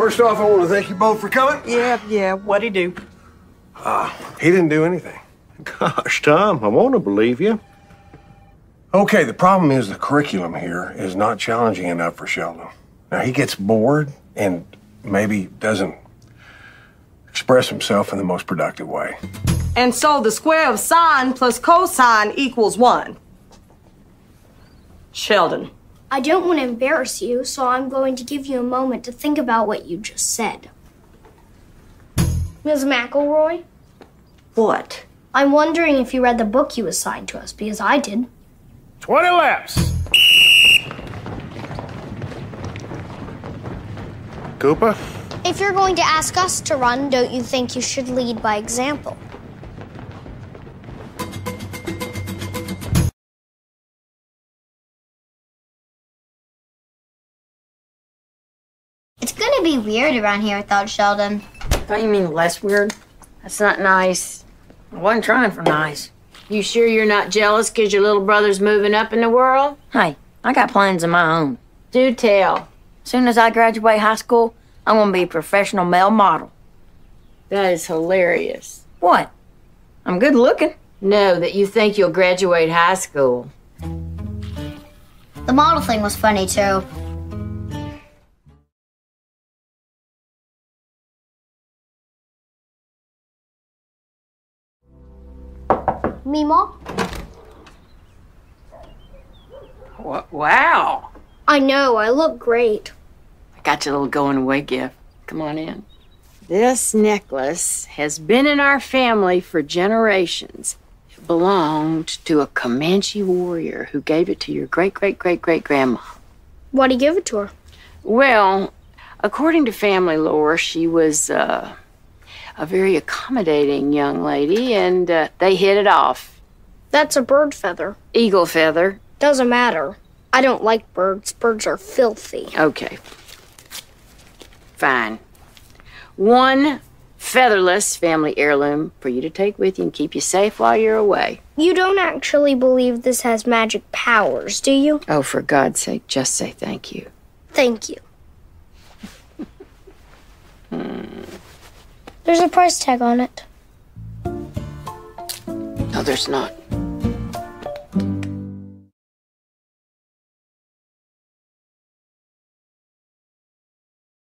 First off, I want to thank you both for coming. Yeah, yeah, what'd he do? Uh, He didn't do anything. Gosh, Tom, I want to believe you. Okay, the problem is the curriculum here is not challenging enough for Sheldon. Now, he gets bored and maybe doesn't express himself in the most productive way. And so the square of sine plus cosine equals one. Sheldon. I don't want to embarrass you, so I'm going to give you a moment to think about what you just said. Ms. McElroy, What? I'm wondering if you read the book you assigned to us, because I did. 20 laps. Cooper? If you're going to ask us to run, don't you think you should lead by example? It's gonna be weird around here without Sheldon. Don't you mean less weird? That's not nice. I wasn't trying for nice. You sure you're not jealous because your little brother's moving up in the world? Hey, I got plans of my own. Do tell. As soon as I graduate high school, I'm gonna be a professional male model. That is hilarious. What? I'm good looking. No, that you think you'll graduate high school. The model thing was funny too. Meemaw? Wa- Wow. I know, I look great. I got you a little going away gift. Come on in. This necklace has been in our family for generations. It belonged to a Comanche warrior who gave it to your great great great great grandma. Why'd he give it to her? Well, according to family lore, she was uh, a very accommodating young lady, and uh, they hit it off. That's a bird feather. Eagle feather. Doesn't matter. I don't like birds. Birds are filthy. Okay. Fine. One featherless family heirloom for you to take with you and keep you safe while you're away. You don't actually believe this has magic powers, do you? Oh, for God's sake, just say thank you. Thank you. There's a price tag on it. No, there's not.